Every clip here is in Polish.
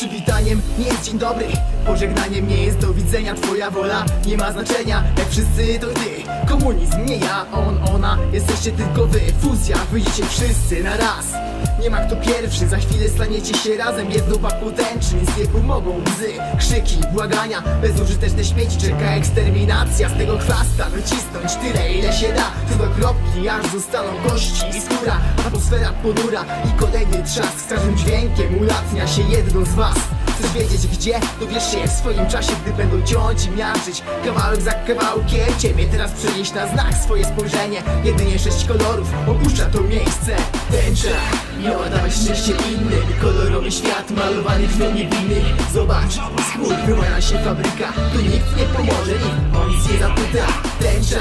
Przywitaniem nie jest dzień dobry. Pożegnaniem nie jest do widzenia Twoja wola nie ma znaczenia. Jak wszyscy to ty Komunizm nie ja, on, ona. Jesteście tylko wy Fuzja, wyjdziecie wszyscy na raz. Nie ma kto pierwszy, za chwilę staniecie się razem. Jednopak potęczy, nic nie pomogą Łzy, krzyki, błagania Bezużyteczne śmieci, czeka eksterminacja Z tego chwasta. Wycisnąć tyle ile się da. Tu do kropki, aż zostaną kości i skóra. Atmosfera ponura i kolejny trzask. Z każdym dźwiękiem ulatnia się jedno z was Wiedzieć gdzie? Dowiesz się w swoim czasie, gdy będą ciąć i miażdżyć. Kawałek za kawałkiem Ciebie teraz przenieść na znak. Swoje spojrzenie Jedynie sześć kolorów opuszcza to miejsce. Tęcza miała dawać szczęście innym. Kolorowy świat malowany krwią niewinnych Zobacz, skór wyłania się fabryka. Tu nikt nie pomoże, nikt o nic nie zapyta. Tęcza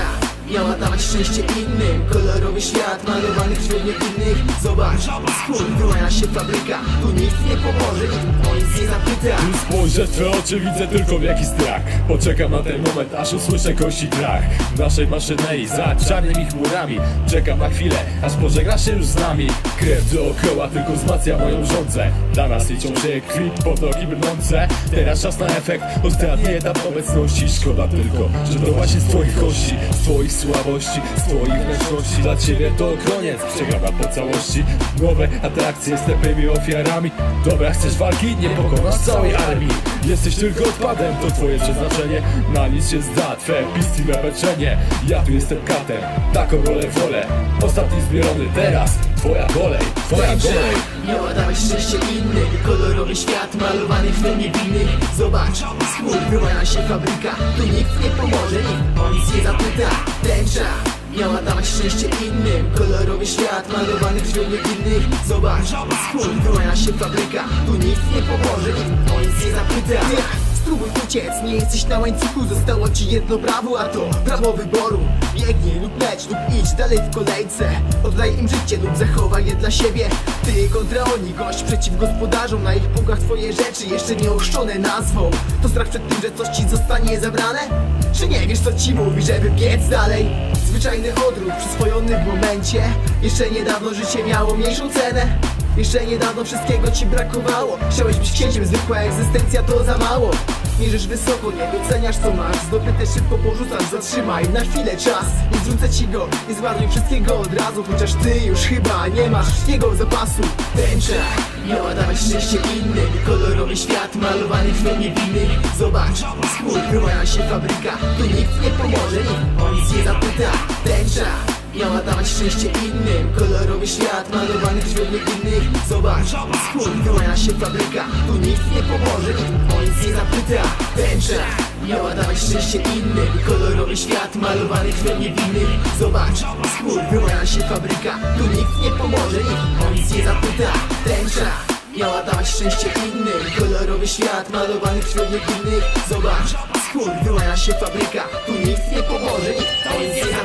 Miała dawać szczęście innym. Kolorowy świat malowany krwią niewinnych. Zobacz, skór wyłania się fabryka. Tu nikt nie pomoże, nikt nie zapyta. Spojrzę w twoje oczy, widzę tylko wielki strach. Poczekam na ten moment, aż usłyszę kości krach. Naszej maszynei za czarnymi chmurami. Czekam na chwilę, aż pożegnasz się już z nami. Krew dookoła tylko wzmacnia moją rządzę Dla nas liczą się krwi, potoki brnące. Teraz czas na efekt, ostatni etap obecności. Szkoda tylko, że to właśnie z twoich kości Z twoich słabości, z twoich wnętrzności Dla ciebie to koniec, przegrana po całości. Nowe atrakcje z tępymi ofiarami Dobra, chcesz walki? Nie pokonasz całej armii. Jesteś tylko odpadem, to twoje przeznaczenie. Na nic się zda, twe pisti meweczenie Ja tu jestem katem, taką rolę wolę. Ostatni zbierony, teraz twoja kolej, twoja kolej. Miała dawać szczęście innym Kolorowy świat malowany krwią niewinnych Zobacz, skór wyłania się fabryka Tu nikt nie pomoże, nikt o nic nie zapyta. Tęcza dawać szczęście innym. Kolorowy świat malowany krwią niewinnych. Zobacz, skór się fabryka. Tu nikt nie pomoże, nic nie zapyta Spróbuj uciec, nie jesteś na łańcuchu Zostało ci jedno prawo, a to prawo wyboru. Biegnij lub leć lub idź dalej w kolejce. Oddaj im życie lub zachowaj je dla siebie. Ty kontra oni, gość przeciw gospodarzom. Na ich pugach twoje rzeczy jeszcze nie ochrzczone nazwą. To strach przed tym, że coś ci zostanie zabrane? Czy nie wiesz co ci mówi, żeby biec dalej? Zwyczajny odruch przyswojony w momencie. Jeszcze niedawno życie miało mniejszą cenę jeszcze niedawno wszystkiego ci brakowało. Chciałeś być księciem, zwykła egzystencja to za mało. Mierzysz wysoko, nie doceniasz co masz. Zdobyte szybko porzucasz, zatrzymaj na chwilę czas. Nie zrzucę ci go, nie zmarnuj wszystkiego od razu Chociaż ty już chyba nie masz jego zapasu. Tęcza miała dawać szczęście innym. Kolorowy świat malowany krwią niewinnych Zobacz, skór wyłania się fabryka. Tu nikt nie pomoże, nikt o nic nie zapyta Miała dawać szczęście innym. Kolorowy świat malowany krwią niewinnych. Zobacz, skór wyłania się fabryka. Tu nikt nie pomoże, nikt o nic nie zapyta. Tęcza Miała dawać szczęście innym. Kolorowy świat malowany krwią niewinnych. Zobacz, skór wyłania się fabryka. Tu nikt nie pomoże, nikt o nic nie zapyta. Tęcza Miała dawać szczęście innym. Kolorowy świat malowany krwią niewinnych. Zobacz, skór wyłania się fabryka. Tu nikt nie pomoże, nikt o nic nie zapyta